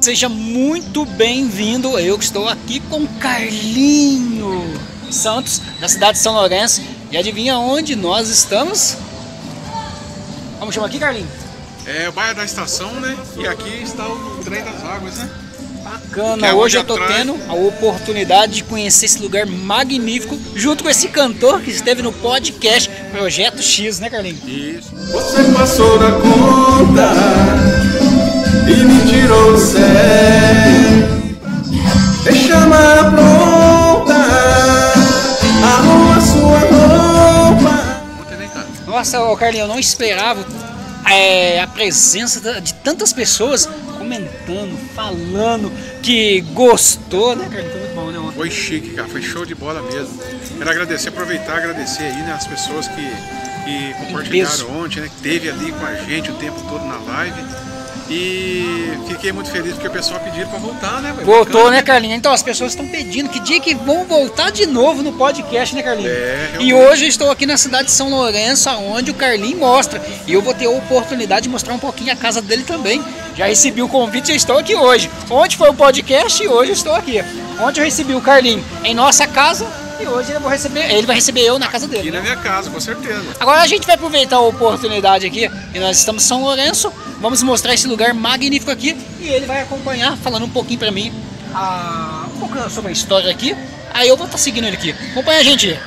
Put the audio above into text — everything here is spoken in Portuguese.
Seja muito bem-vindo. Eu que estou aqui com Carlinho Santos, da cidade de São Lourenço. E adivinha onde nós estamos? Vamos chamar aqui, Carlinho? É o bairro da estação, né? E aqui está o trem das águas, né? Bacana. é Hoje eu tô atrás- tendo a oportunidade de conhecer esse lugar magnífico junto com esse cantor que esteve no podcast Projeto X, né, Carlinho? Isso. Você passou da conta Nossa, ô, Carlinho, eu não esperava é, a presença de tantas pessoas comentando, falando que gostou, né, Carlinho? Foi muito bom, né? Foi chique, cara. Foi show de bola mesmo. Quero agradecer, aproveitar, agradecer aí, né, as pessoas que, que compartilharam ontem, né? Que teve ali com a gente o tempo todo na live. E fiquei muito feliz porque o pessoal pediu pra voltar, né? velho? Voltou, Bacana. né, Carlinho? Então as pessoas estão pedindo que dia que vão voltar de novo no podcast, né, Carlinho? É, e hoje eu estou aqui na cidade de São Lourenço, onde o Carlinho mostra. E eu vou ter a oportunidade de mostrar um pouquinho a casa dele também. Já recebi o convite e estou aqui hoje. Ontem foi o podcast e hoje eu estou aqui. Ontem eu recebi o Carlinho em nossa casa e hoje eu vou receber, ele vai receber eu na casa dele. Aqui né? na minha casa, com certeza. Agora a gente vai aproveitar a oportunidade aqui e nós estamos em São Lourenço. Vamos mostrar esse lugar magnífico aqui e ele vai acompanhar, falando um pouquinho pra mim a, um pouco sobre a história aqui. Aí eu vou estar seguindo ele aqui. Acompanha a gente.